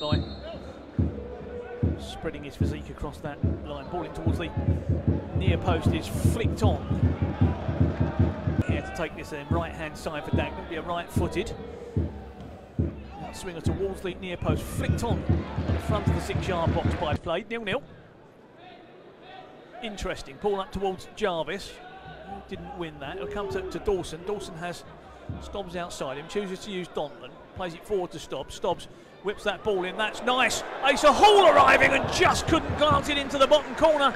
By spreading his physique across that line, balling towards the near post is flicked on. Here to take this um, in, right hand side for Dagenham, be a right footed. Swinger towards the near post, flicked on the front of the six yard box by play, nil nil. Interesting, ball up towards Jarvis, didn't win that. It'll come to, to Dawson. Dawson has Stobbs outside him, chooses to use Donlan, plays it forward to Stobbs. Stobbs whips that ball in, that's nice. Asa Hall arriving and just couldn't glance it into the bottom corner.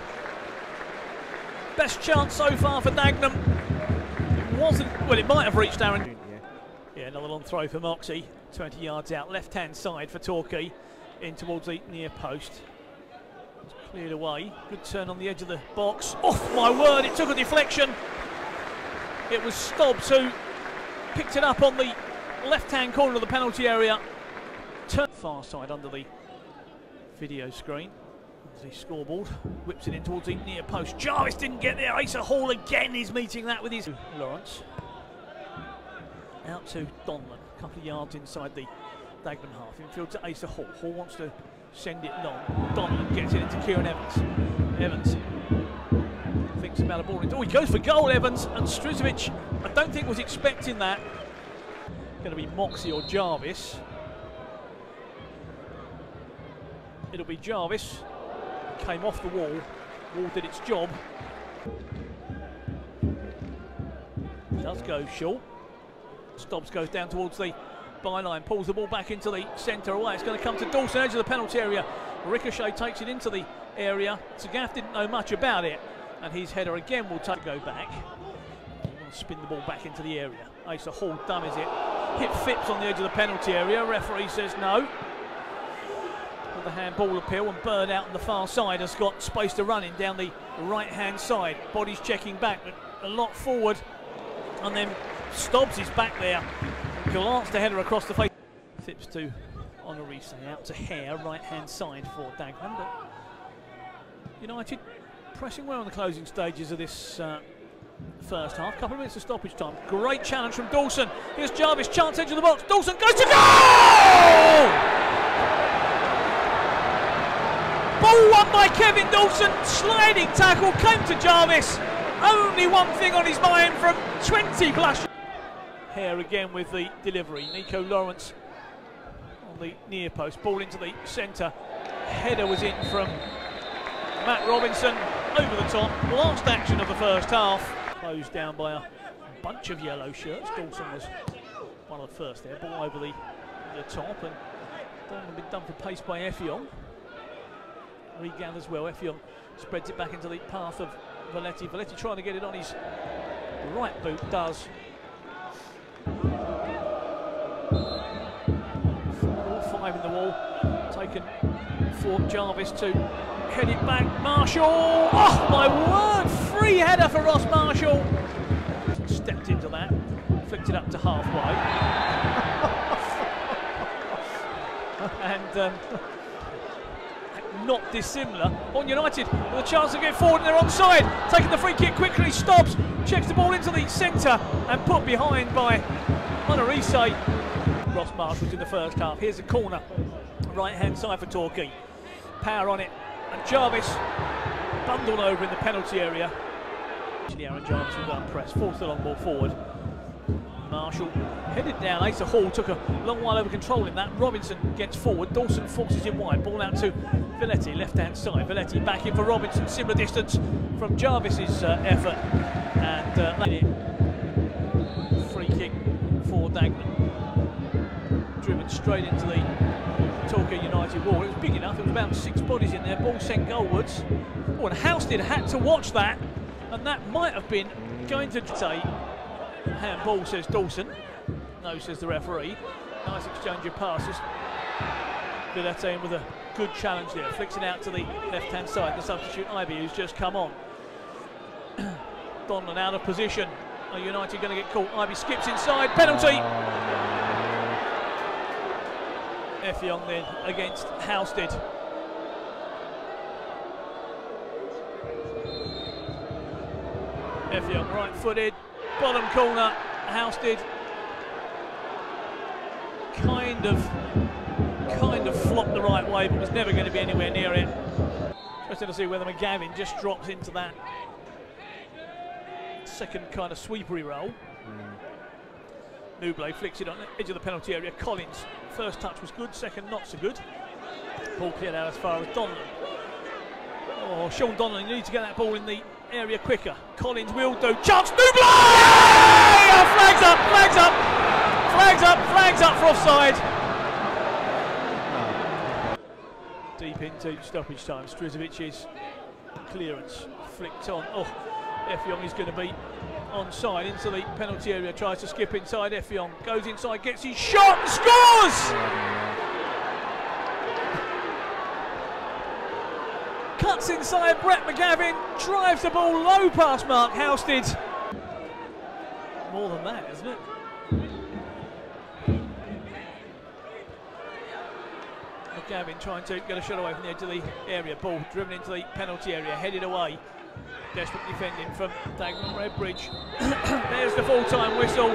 Best chance so far for Dagenham. It wasn't, well, it might have reached Aaron. Yeah, another long throw for Moxey, 20 yards out, left hand side for Torquay, in towards the near post. It's cleared away, good turn on the edge of the box. Oh my word, it took a deflection. It was Stobbs who picked it up on the left hand corner of the penalty area turn far side under the video screen. The scoreboard whips it in towards the near post. Jarvis didn't get there. Asa Hall again is meeting that with his Lawrence. Out to Donlan, a couple of yards inside the Dagenham half. Infield to Asa Hall. Hall wants to send it long. Donlan gets it into Kieran Evans. Evans thinks about a ball. Oh, he goes for goal, Evans, and Strizovic, I don't think was expecting that. Going to be Moxey or Jarvis. It'll be Jarvis. Came off the wall. Wall did its job. Does go short. Stobbs goes down towards the byline, pulls the ball back into the centre away. It's going to come to Dawson, edge of the penalty area. Ricochet takes it into the area. Sagaf didn't know much about it, and his header again will take go back. Spin the ball back into the area. Asa Hall dummies it. Hit Phipps on the edge of the penalty area. Referee says no with the handball appeal and Bird out on the far side has got space to run in down the right hand side. Body's checking back, but a lot forward and then Stobbs his back there. Glanced the header across the face. Phipps to Honorese out to Hare, right hand side for Dagenham. But United pressing well in the closing stages of this uh, first half. Couple of minutes of stoppage time. Great challenge from Dawson. Here's Jarvis, chance edge of the box. Dawson goes to goal! Ball won by Kevin Dawson. Sliding tackle came to Jarvis. Only one thing on his mind from 20 plus. Here again with the delivery. Nico Lawrence on the near post. Ball into the centre. Header was in from Matt Robinson over the top. Last action of the first half. Closed down by a bunch of yellow shirts. Dawson was one of the first there. Ball over the, the top and Dawson been done for pace by Effiong regathers well. Effiong spreads it back into the path of Vilhete. Vilhete trying to get it on his right boot, does. All five in the wall, taken for Jarvis to head it back. Marshall, oh my word, free header for Ross Marshall. Stepped into that, flicked it up to halfway. and um, not dissimilar on United with a chance to get forward and they're onside. Taking the free kick quickly, stops, checks the ball into the centre and put behind by Honorese. Ross Marshall's in the first half. Here's a corner, right hand side for Torquay. Power on it and Jarvis bundled over in the penalty area. Actually Aaron Jarvis go and press, force the long ball forward. Marshall headed down. Asa Hall took a long while over controlling that. Robinson gets forward. Dawson forces him wide. Ball out to Vilhete, left hand side. Vilhete back in for Robinson. Similar distance from Jarvis's uh, effort. And uh, free kick for Dagenham. Driven straight into the Torquay United wall. It was big enough. It was about six bodies in there. Ball sent goalwards. Oh, and Houston had to watch that. And that might have been going to say Handball, says Dawson. No, says the referee. Nice exchange of passes. Vilhete in with a good challenge there. Flicks it out to the left-hand side. The substitute Ivy, who's just come on. Donlan out of position. Are United going to get caught? Ivy skips inside. Penalty. Effiong then against Housted. Effiong right-footed bottom corner, Housted kind of kind of flopped the right way, but was never going to be anywhere near it. Interesting to see whether McGavin just drops into that second kind of sweepery role. Hmm. Nuble flicks it on the edge of the penalty area. Collins, first touch was good, second not so good. Ball cleared out as far as Donlan. Oh, Sean Donlan, you need to get that ball in the area quicker. Collins will do. Chance, Nuble! Oh, flags up, flags up, flags up, flags up for offside. Deep into stoppage time. Strizovic's clearance flicked on. Oh, Effiong is going to be onside into the penalty area. Tries to skip inside. Effiong goes inside, gets his shot, and scores! Cuts inside. Brett McGavin drives the ball low past Mark Housted. More than that, isn't it? McGavin trying to get a shot away from the edge of the area. Ball driven into the penalty area, headed away. Desperate defending from Dagenham Redbridge. There's the full time whistle.